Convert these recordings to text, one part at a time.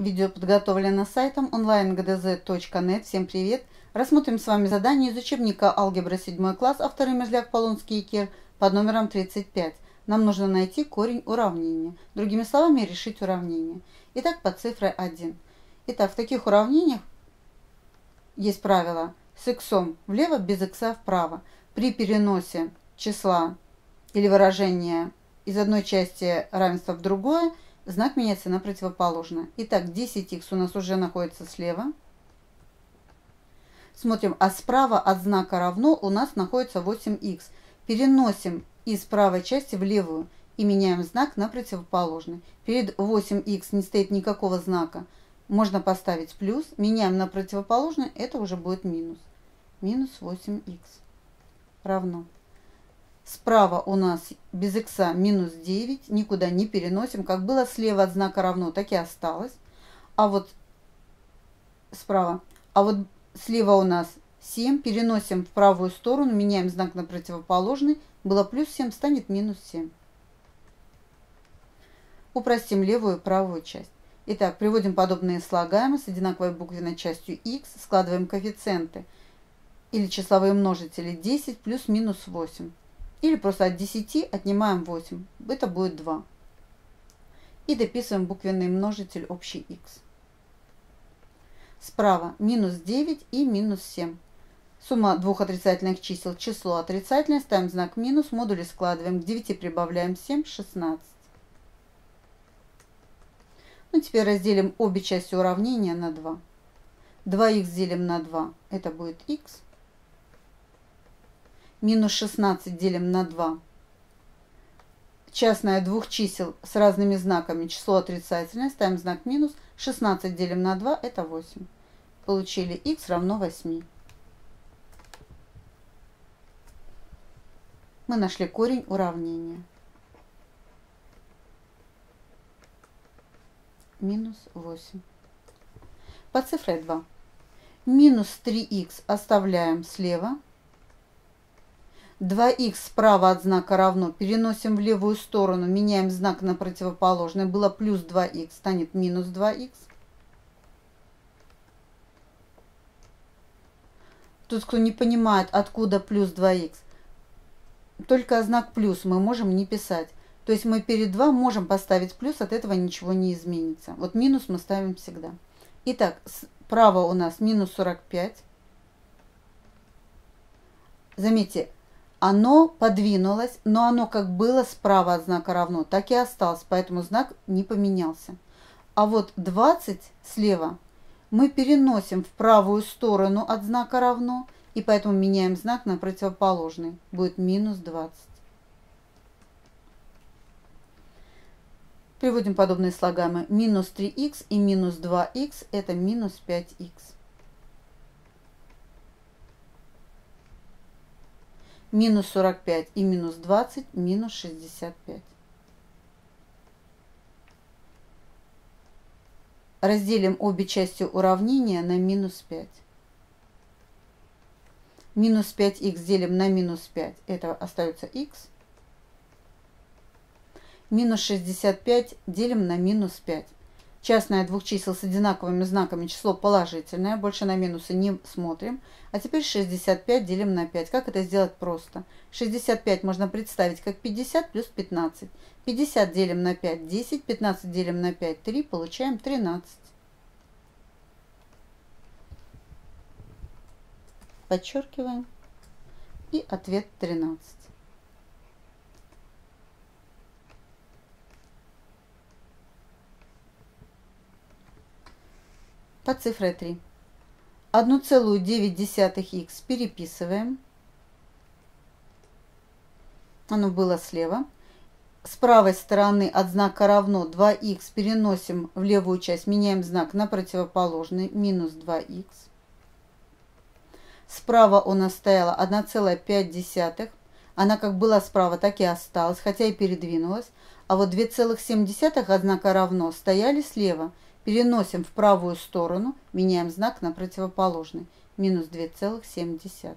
Видео подготовлено сайтом onlinegdz.net. Всем привет! Рассмотрим с вами задание из учебника «Алгебра 7 класс» авторы Мерзляк, Полонский и Кир под номером 35. Нам нужно найти корень уравнения. Другими словами, решить уравнение. Итак, под цифрой 1. Итак, в таких уравнениях есть правило с x влево без x вправо. При переносе числа или выражения из одной части равенства в другое, знак меняется на противоположное. Итак, 10х у нас уже находится слева. Смотрим, а справа от знака равно у нас находится 8х. Переносим из правой части в левую и меняем знак на противоположный. Перед 8х не стоит никакого знака. Можно поставить плюс, меняем на противоположный, это уже будет минус. Минус 8х равно. Справа у нас без х минус 9, никуда не переносим. Как было слева от знака равно, так и осталось. А вот справа, а вот слева у нас 7, переносим в правую сторону, меняем знак на противоположный. Было плюс 7, станет минус 7. Упростим левую и правую часть. Итак, приводим подобные слагаемые с одинаковой буквенной частью х, складываем коэффициенты или числовые множители 10 плюс минус 8. Или просто от 10 отнимаем 8. Это будет 2. И дописываем буквенный множитель общий x. Справа минус 9 и минус 7. Сумма двух отрицательных чисел. Число отрицательное. Ставим знак минус. Модули складываем. К 9 прибавляем 7. 16. Ну, теперь разделим обе части уравнения на 2. 2х делим на 2. Это будет х минус 16 делим на 2. Частное двух чисел с разными знаками. Число отрицательное. Ставим знак минус. 16 делим на 2. Это 8. Получили х равно 8. Мы нашли корень уравнения. Минус 8. По цифре 2. Минус 3х оставляем слева. 2х справа от знака равно переносим в левую сторону, меняем знак на противоположный. Было плюс 2х, станет минус 2х. Тут кто не понимает, откуда плюс 2х, только знак плюс мы можем не писать. То есть мы перед 2 можем поставить плюс, от этого ничего не изменится. Вот минус мы ставим всегда. Итак, справа у нас минус 45. Заметьте, оно подвинулось, но оно как было справа от знака равно, так и осталось, поэтому знак не поменялся. А вот 20 слева мы переносим в правую сторону от знака равно, и поэтому меняем знак на противоположный. Будет минус 20. Приводим подобные слагаемые. Минус 3х и минус 2х это минус 5х. Минус 45 и минус 20 минус 65. Разделим обе части уравнения на минус 5. Минус 5х делим на минус 5. Это остается х. Минус 65 делим на минус 5 частное двух чисел с одинаковыми знаками число положительное, больше на минусы не смотрим. А теперь 65 делим на 5. Как это сделать просто? 65 можно представить как 50 плюс 15. 50 делим на 5 – 10, 15 делим на 5 – 3, получаем 13. Подчеркиваем. И ответ 13. По цифре 3. 1,9х переписываем. Оно было слева. С правой стороны от знака равно 2х переносим в левую часть, меняем знак на противоположный, минус 2х. Справа у нас стояла 1,5. Она как была справа, так и осталась, хотя и передвинулась. А вот 2,7 от знака равно стояли слева – Переносим в правую сторону, меняем знак на противоположный. Минус 2,7.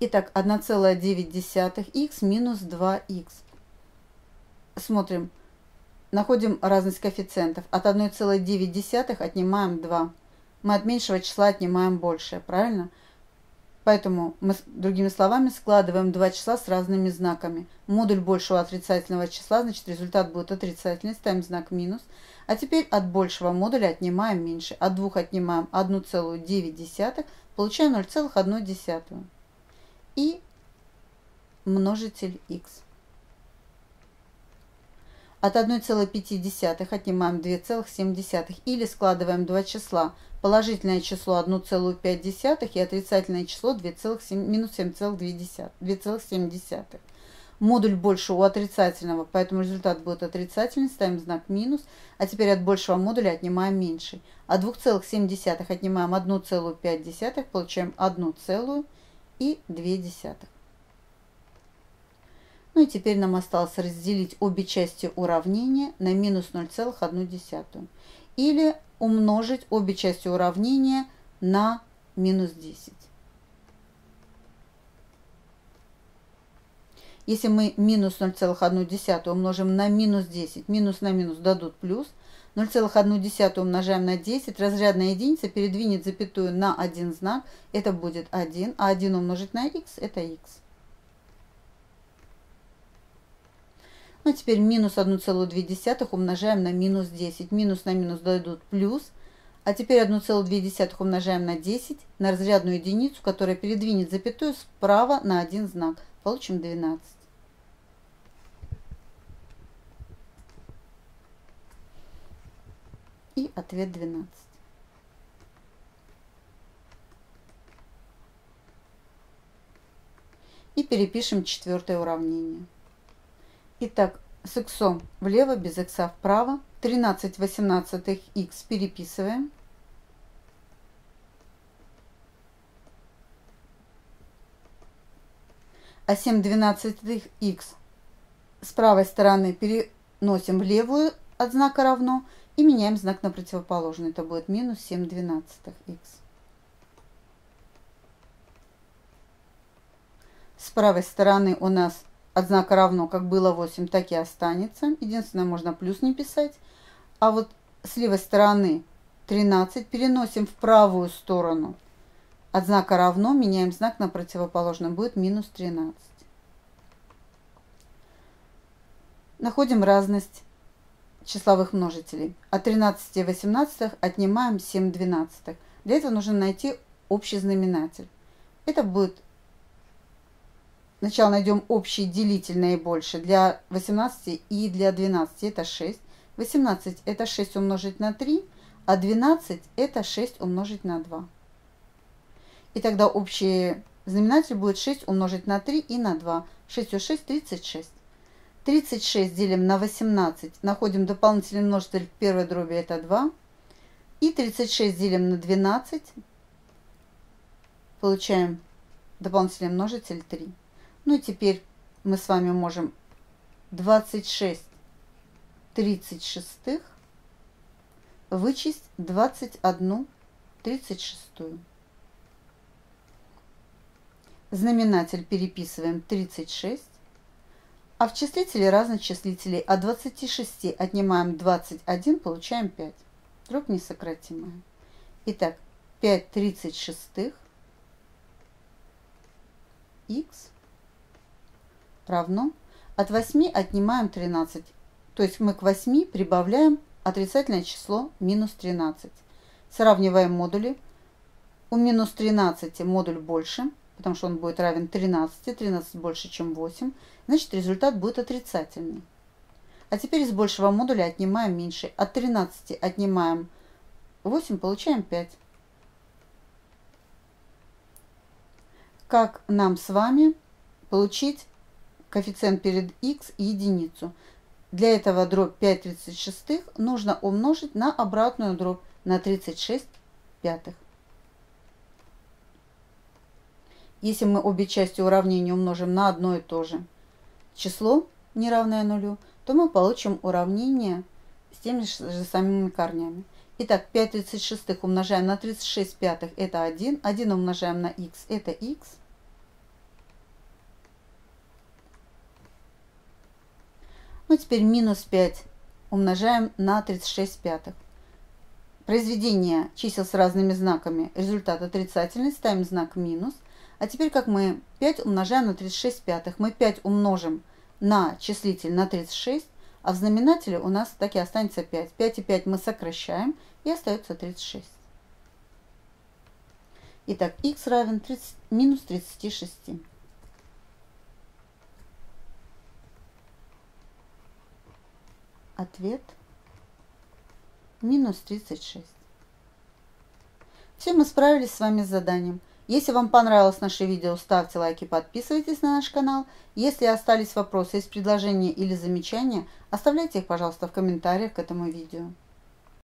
Итак, 1,9х минус 2х. смотрим, находим разность коэффициентов. От 1,9 отнимаем 2. Мы от меньшего числа отнимаем большее, правильно? Поэтому мы, другими словами, складываем два числа с разными знаками. Модуль большего отрицательного числа, значит результат будет отрицательный, ставим знак минус. А теперь от большего модуля отнимаем меньше. От 2 отнимаем 1,9, получаем 0,1. И множитель x. От 1,5 отнимаем 2,7 или складываем два числа. Положительное число 1,5 и отрицательное число 2,7, минус 7,2. Модуль больше у отрицательного, поэтому результат будет отрицательный, ставим знак минус. А теперь от большего модуля отнимаем меньший. От 2,7 отнимаем 1,5, получаем 1,2. Ну и теперь нам осталось разделить обе части уравнения на минус 0,1. Или умножить обе части уравнения на минус 10. Если мы минус 0,1 умножим на минус 10, минус на минус дадут плюс. 0,1 умножаем на 10, разрядная единица передвинет запятую на один знак, это будет 1, а 1 умножить на х – это х. Ну, а теперь минус 1,2 умножаем на минус 10. Минус на минус дадут плюс. А теперь 1,2 умножаем на 10 на разрядную единицу, которая передвинет запятую справа на один знак. Получим 12. И ответ 12. И перепишем четвертое уравнение. Итак, с x влево, без x вправо. 13 18 x переписываем. А 7 12 x с правой стороны переносим в левую от знака равно и меняем знак на противоположный. Это будет минус 7 12 x. С правой стороны у нас от знака равно, как было 8, так и останется. Единственное, можно плюс не писать. А вот с левой стороны 13 переносим в правую сторону. От знака равно меняем знак на противоположном. Будет минус 13. Находим разность числовых множителей. От 13 18 отнимаем 7 12. Для этого нужно найти общий знаменатель. Это будет Сначала найдем общий делитель наибольший для 18 и для 12 это 6. 18 это 6 умножить на 3, а 12 это 6 умножить на 2. И тогда общий знаменатель будет 6 умножить на 3 и на 2. 6 у 6 36. 36 делим на 18, находим дополнительный множитель в первой дроби, это 2. И 36 делим на 12, получаем дополнительный множитель 3. Ну теперь мы с вами можем 26 36 вычесть 21 36. Знаменатель переписываем 36. А в числителе разных числителей от 26 отнимаем 21, получаем 5. Дробь несократимая. Итак, 5 36 x равно от 8 отнимаем 13. То есть мы к 8 прибавляем отрицательное число минус 13. Сравниваем модули. У минус 13 модуль больше, потому что он будет равен 13. 13 больше, чем 8. Значит, результат будет отрицательный. А теперь из большего модуля отнимаем меньше. От 13 отнимаем 8, получаем 5. Как нам с вами получить коэффициент перед x единицу. Для этого дробь 5 36 нужно умножить на обратную дробь на 36 пятых. Если мы обе части уравнения умножим на одно и то же число, неравное нулю, то мы получим уравнение с теми же самыми корнями. Итак, 5 36 умножаем на 36 пятых – это 1. 1 умножаем на х – это х. Теперь минус 5 умножаем на 36 пятых. Произведение чисел с разными знаками. Результат отрицательный. Ставим знак минус. А теперь как мы 5 умножаем на 36 пятых. Мы 5 умножим на числитель на 36, а в знаменателе у нас так и останется 5. 5 и 5 мы сокращаем, и остается 36. Итак, х равен 30, минус 36. Ответ минус 36. Все, мы справились с вами с заданием. Если вам понравилось наше видео, ставьте лайки, подписывайтесь на наш канал. Если остались вопросы, есть предложения или замечания, оставляйте их, пожалуйста, в комментариях к этому видео.